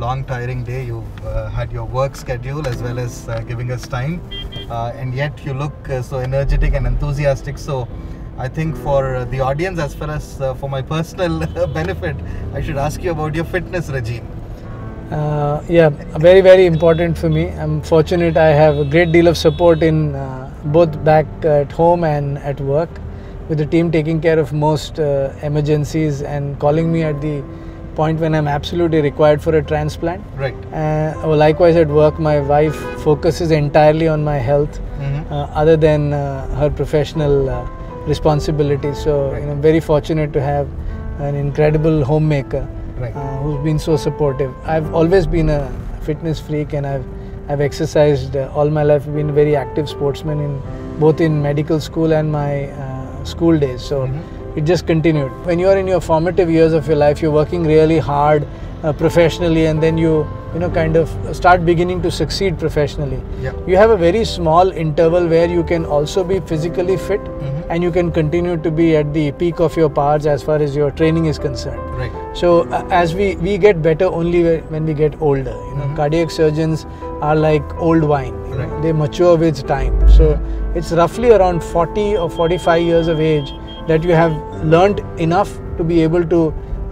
long, tiring day. You've uh, had your work schedule as well as uh, giving us time, uh, and yet you look uh, so energetic and enthusiastic. So, I think for uh, the audience, as well as uh, for my personal benefit, I should ask you about your fitness regime. Uh, yeah, very very important for me. I'm fortunate. I have a great deal of support in uh, both back at home and at work, with the team taking care of most uh, emergencies and calling me at the point when I'm absolutely required for a transplant. Right. Uh, well, likewise at work, my wife focuses entirely on my health, Mhm. uh, other than uh, her professional uh, responsibilities. So, Right. you know, very fortunate to have an incredible homemaker Right. uh, who's been so supportive. I've always been a fitness freak, and I've I've exercised uh, all my life. I've been a very active sportsman in both in medical school and my uh, school days. So Mhm. It just continued. When you're in your formative years of your life, you're working really hard uh, professionally, and then you you know kind of start beginning to succeed professionally. Yeah. You have a very small interval where you can also be physically fit, Mhm. and you can continue to be at the peak of your powers as far as your training is concerned. Right. So uh, as we we get better only when we get older. You know, Mhm. cardiac surgeons are like old wine. you know, Right. They mature with time. So it's roughly around 40 or 45 years of age that you have learned enough to be able to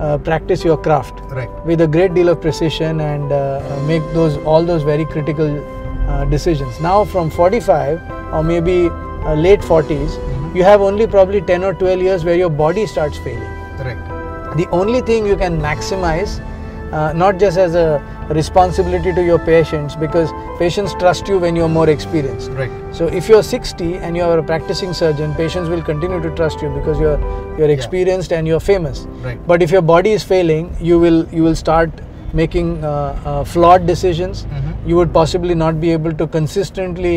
uh, practice your craft Right. with a great deal of precision and uh, make those all those very critical uh, decisions. Now from 45 or maybe uh, late 40s, Mhm. you have only probably 10 or 12 years where your body starts failing Right. the only thing you can maximize uh, not just as a responsibility to your patients because patients trust you when you're more experienced Right. so if you're 60 and you're a practicing surgeon patients will continue to trust you because you're you're Yeah. experienced and you're famous Right. but if your body is failing you will you will start making uh, uh, flawed decisions Mhm. you would possibly not be able to consistently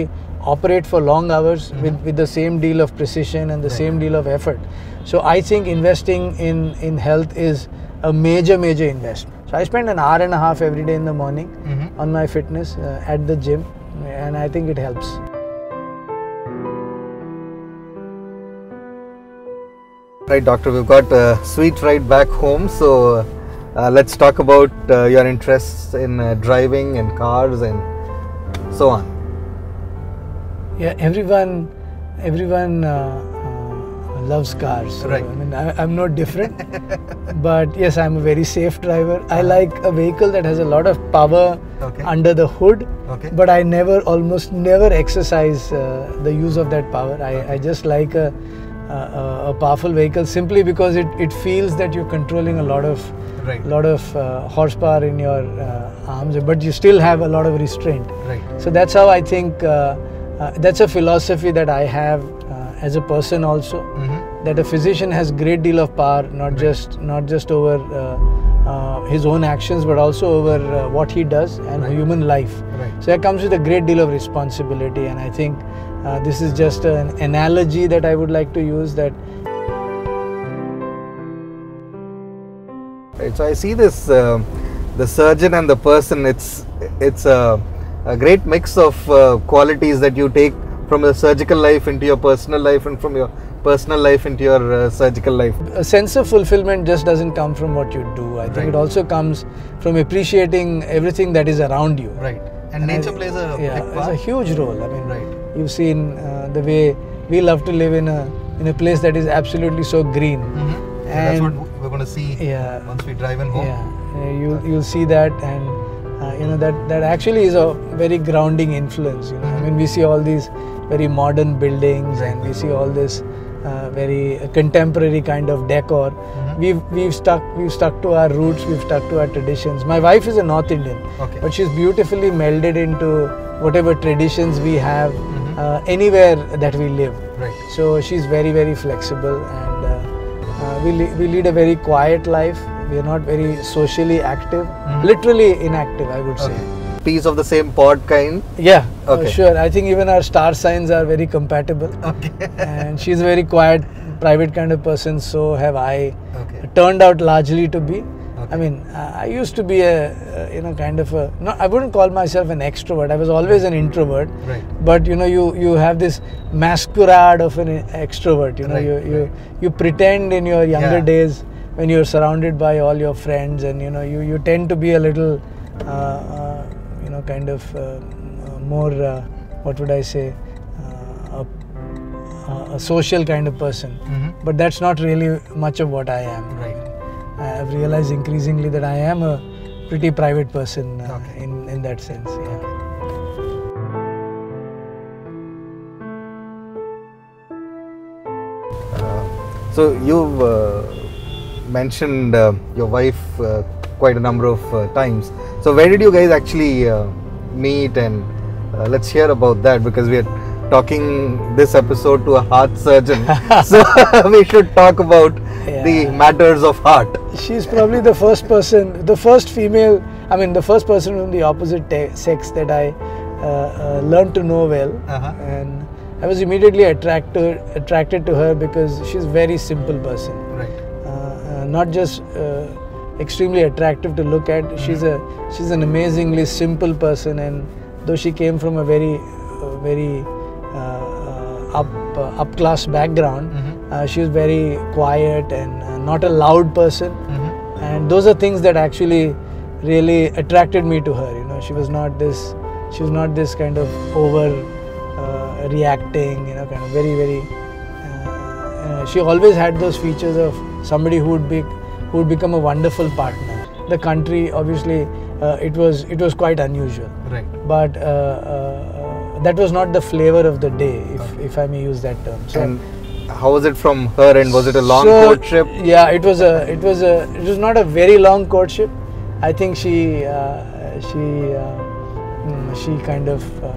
operate for long hours Mhm. with, with the same deal of precision and the Right. same deal of effort. So I think investing in, in health is a major, major investment. So I spend an hour and a half every day in the morning Mhm. on my fitness uh, at the gym and I think it helps. Right, doctor. We've got a sweet ride back home. So uh, let's talk about uh, your interests in uh, driving and cars and so on. Yeah, everyone, everyone uh, uh, loves cars. So, Right. I mean, I, I'm no different. but yes, I'm a very safe driver. I like a vehicle that has a lot of power Okay. under the hood. Okay. But I never, almost never exercise uh, the use of that power. I, I just like a, a, a powerful vehicle simply because it, it feels that you're controlling a lot of Right. lot of uh, horsepower in your uh, arms, but you still have a lot of restraint. Right. So that's how I think uh, uh, that's a philosophy that I have uh, as a person also. Mhm. That a physician has great deal of power, not just not just over uh, uh, his own actions, but also over uh, what he does and Right. human life. Right. So that comes with a great deal of responsibility, and I think uh, this is just an analogy that I would like to use that Right. So I see this, uh, the surgeon and the person. It's it's a, a great mix of uh, qualities that you take from your surgical life into your personal life, and from your personal life into your uh, surgical life. a sense of fulfillment just doesn't come from what you do. I think Right. it also comes from appreciating everything that is around you. Right. And I- nature plays a yeah, big part. a huge role. I mean, Right. you've seen uh, the way we love to live in a in a place that is absolutely so green. Mhm. And that's what we're going to see Yeah, once we drive in home. yeah, uh, you you'll see that, and uh, you know that that actually is a very grounding influence. You know, I mean, we see all these very modern buildings, and we see all this uh, very contemporary kind of decor. Mhm. We've we've stuck we've stuck to our roots. We've stuck to our traditions. My wife is a North Indian, Okay. but she's beautifully melded into whatever traditions we have Mhm. uh, anywhere that we live. Right. So she's very, very flexible, and uh, uh, we, le- we lead a very quiet life. We are not very socially active, Mhm. literally inactive, I would say. Piece of the same pod kind. Yeah, uh, Okay. sure. I think even our star signs are very compatible. Okay. and she's a very quiet, private kind of person, so have I okay. turned out largely to be. Okay. I mean, I used to be a, uh, you know, kind of a, no, I wouldn't call myself an extrovert. I was always an introvert. Right. But you know, you you have this masquerade of an extrovert. You know, Right, you you right. you pretend in your younger Yeah. days when you're surrounded by all your friends, and you know, you you tend to be a little uh, uh, know, kind of uh, more, uh, what would I say, uh, a, a social kind of person. Mhm. But that's not really much of what I am. Right. I've realized increasingly that I am a pretty private person uh, Okay. in, in that sense. Yeah. So you've uh, mentioned uh, your wife uh, quite a number of uh, times. So where did you guys actually uh, meet? And uh, let's hear about that because we are talking this episode to a heart surgeon. so we should talk about the matters of heart. She's probably the first person, the first female, I mean, the first person from the opposite te- sex that I uh, uh, learned to know well. Uh-huh. And I was immediately attracted, attracted to her because she's a very simple person. Right. Uh, uh, not just uh, extremely attractive to look at. She's a she's an amazingly simple person, and though she came from a very uh, very uh, up uh, up class background, Mhm. uh, she was very quiet and uh, not a loud person. Mhm. And those are things that actually really attracted me to her. You know, she was not this she was not this kind of over uh, reacting. You know, kind of very very she always had those features of somebody who would be who would become a wonderful partner. The country, obviously, uh, it was it was quite unusual, Right. but uh, uh, that was not the flavor of the day, if, Okay. if I may use that term. So, And how was it from her end? Was it a long so, courtship? Yeah, it was a it was a it was not a very long courtship. I think she uh, she uh, mm, she kind of uh,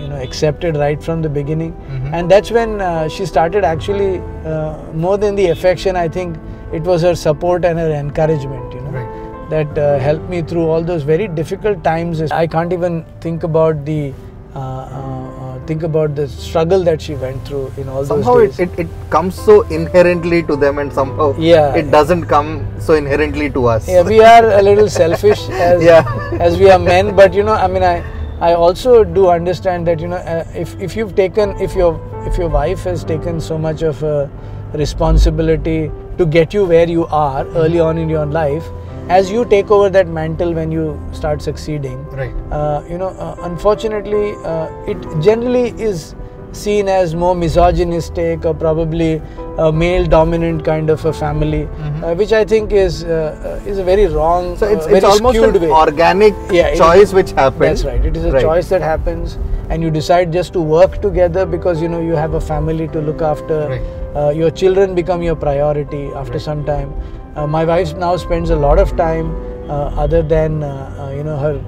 you know accepted right from the beginning, Mhm. and that's when uh, she started actually uh, more than the affection. I think it was her support and her encouragement. You know Right. that uh, helped me through all those very difficult times. I can't even think about the uh, uh, uh, think about the struggle that she went through in all Somehow those days. it, it, it comes so inherently to them and somehow Yeah. it doesn't come so inherently to us. yeah, we are a little selfish as Yeah. as we are men, but you know, I mean, I I also do understand that you know, uh, if if you've taken if your if your wife has taken so much of a responsibility to get you where you are early on in your life, as you take over that mantle when you start succeeding, Right. uh, you know, uh, unfortunately, uh, it generally is seen as more misogynistic or probably a male dominant kind of a family, Mhm. uh, which I think is uh, uh, is a very wrong, So it's, uh, it's almost an way. organic Yeah, choice is- which happens. That's right. It is a Right. choice that happens, and you decide just to work together because you know you have a family to look after. Right. Uh, your children become your priority after some time. Uh, my wife now spends a lot of time, uh, other than uh, uh, you know her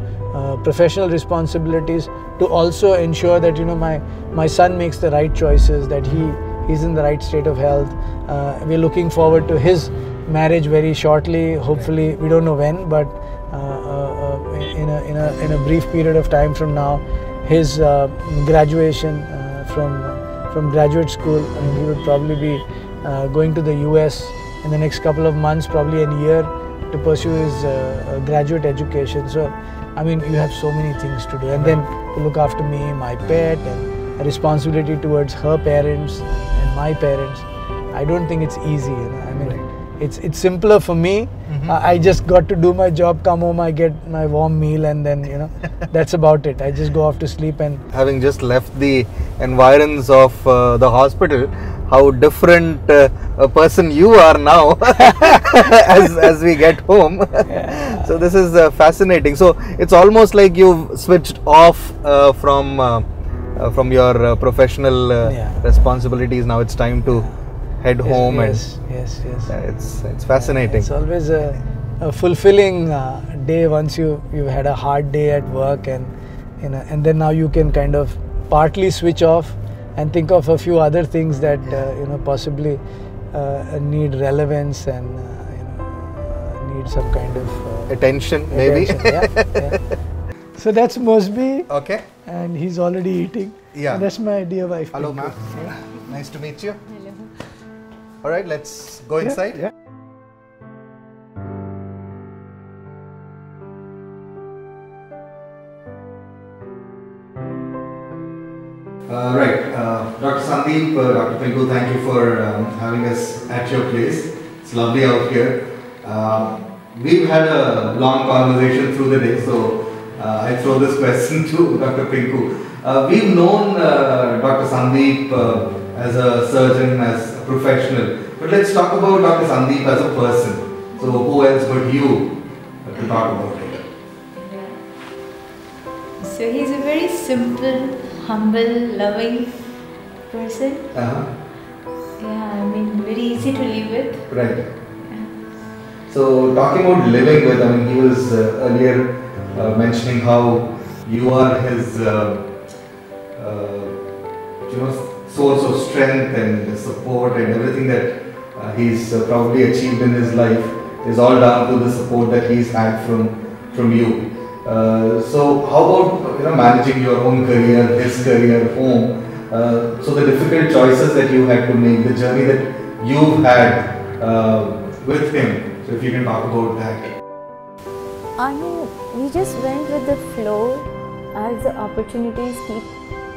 professional responsibilities, to also ensure that you know my my son makes the right choices, that he he's in the right state of health. We're looking forward to his marriage very shortly. Hopefully, we don't know when, but in a in a in a brief period of time from now, his graduation from from graduate school. I mean, he would probably be uh, going to the U.S. in the next couple of months, probably a year, to pursue his uh, uh, graduate education. So, I mean, you have so many things to do, and then to look after me, my pet, and a responsibility towards her parents and my parents. I don't think it's easy. You know? I mean. It's it's simpler for me. Mhm. I I just got to do my job, come home, I get my warm meal, and then you know, that's about it. I just go off to sleep and Having just left the environs of uh, the hospital, how different uh, a person you are now as, as we get home. so this is uh, fascinating. So it's almost like you've switched off uh, from uh, uh, from your uh, professional uh, Yeah. responsibilities. Now it's time to head Yes, home yes, yes, yes. and uh, it's it's fascinating. It's always a, a fulfilling uh, day once you you've had a hard day at work and you know, and then now you can kind of partly switch off and think of a few other things that uh, you know possibly uh, need relevance and uh, you know uh, need some kind of uh, Attention, maybe. yeah, yeah. So that's Mosby, okay. and he's already eating. Yeah. And that's my dear wife. Hello, ma'am. Nice to meet you. Hello. All right, let's go Yeah, inside. yeah. Uh, right, uh, Dr. Sandeep, uh, Dr. Pingu, thank you for um, having us at your place. It's lovely out here. Um, we've had a long conversation through the day, so uh, I throw this question to Dr. Pinku. Uh, we've known uh, Dr. Sandeep uh, as a surgeon, as a professional, but let's talk about Dr. Sandeep as a person. So, who else but you to talk about it? So he's a very simple, humble, loving person. Uh-huh. Yeah, I mean, very easy to live with. Right. So, talking about living with, I mean, he was uh, earlier uh, mentioning how you are his, uh, uh, you know, source of strength and support and everything that uh, he's uh, probably achieved in his life is all down to the support that he's had from from you. Uh, so, how about you know managing your own career, his career, home? Uh, so, the difficult choices that you had to make, the journey that you've had uh, with him. So, if you can talk about that. I mean, we just went with the flow as the opportunities keep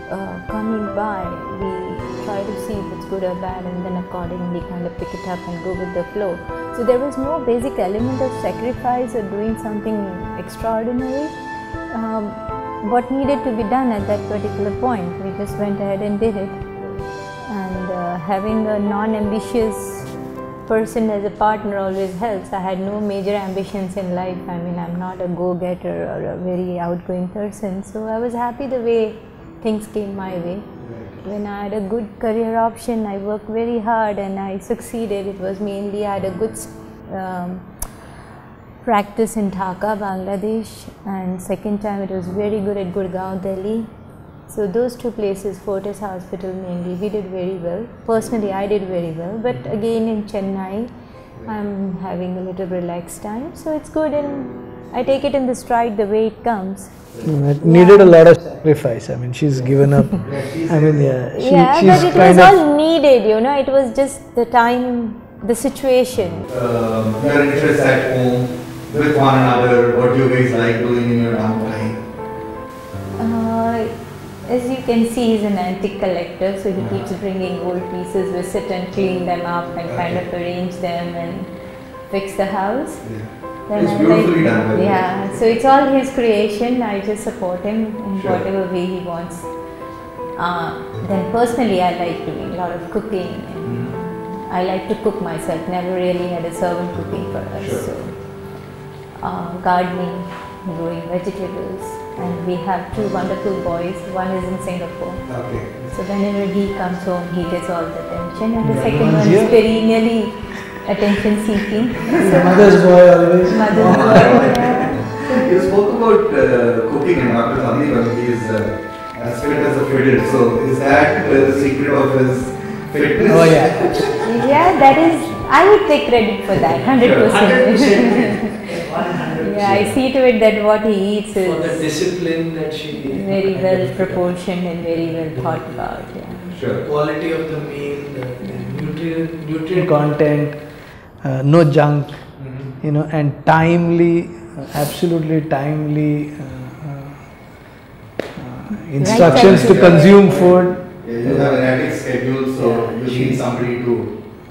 uh, coming by. We try to see if it's good or bad, and then accordingly kind of pick it up and go with the flow. So there was no basic element of sacrifice or doing something extraordinary. Um, what needed to be done at that particular point, we just went ahead and did it. And uh, having a non-ambitious person as a partner always helps. I had no major ambitions in life. I mean, I'm not a go getter or a very outgoing person. So I was happy the way things came my way. When I had a good career option, I worked very hard and I succeeded. It was mainly I had a good um, practice in Dhaka, Bangladesh, and second time it was very good at Gurgaon, Delhi. So those two places, Fortis Hospital mainly, we did very well. Personally, I did very well. But again in Chennai, I'm having a little relaxed time, so it's good and I take it in the stride the way it comes. Mm, It needed a lot of sacrifice. I mean, she's given up. I mean, yeah, she, yeah, she's but it was kind of. all needed, you know. It was just the time, the situation. Um, your interests at home with one another, what do you guys like doing in your downtime. Uh, as you can see, he's an antique collector, so he keeps bringing old pieces. We sit and clean them up and kind of arrange them and fix the house. Then It's beautifully like- done, by the way. Yeah, so it's all his creation. I just support him in Sure. whatever way he wants. Uh, then personally, I like doing a lot of cooking. And Mm-hmm. I like to cook myself. Never really had a servant cooking for us. Sure. So, uh, gardening, growing vegetables, and we have two wonderful boys. One is in Singapore. Okay. So whenever he comes home, he gets all the attention, and the Yeah, second one is here. perennially attention seeking. So Mother's boy always. mother's boy. yeah. You spoke about uh, cooking and Dr. Sandeep, I he is uh, as fit as a fiddle. So, is that uh, the secret of his fitness? Oh yeah. Yeah, that is. I would take credit for that, hundred percent. 100%. Yeah, I see to it that what he eats is For the is discipline that she very well proportioned and very well thought about. Yeah. Sure. quality of the meal, the, the nutrient, nutrient Content, uh, no junk, Mhm. you know, and timely, uh, absolutely timely uh, uh, uh, instructions to consume food. Yeah, you have an active schedule, so Yeah, you need somebody to.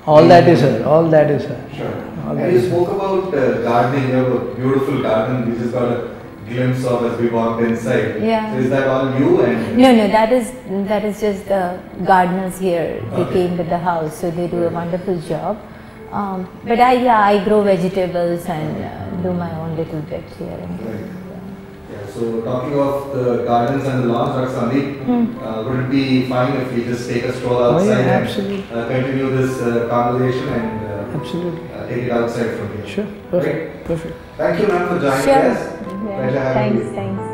All that is her. All that is her. Sure. All And you is her. spoke about uh, gardening. You have a beautiful garden. We just got a glimpse of as we walked inside. Yeah. So is that all you and? No, no, that is that is just the gardeners here. They Okay. came with the house, so they do a wonderful job. Um, but I, yeah, I grow vegetables and uh, do my own little bit here. And there. Right. Yeah, so talking of the gardens and the lawns, Dr. Sandeep, Hmm. uh, would it be fine if we just take a stroll Oh, yeah, outside and absolutely. uh, continue this uh, conversation and uh, Absolutely. uh, take it outside from here? Sure. Perfect. Perfect. Thank you, ma'am, for joining Sure. us. Yeah, Pleasure having thanks, you. thanks.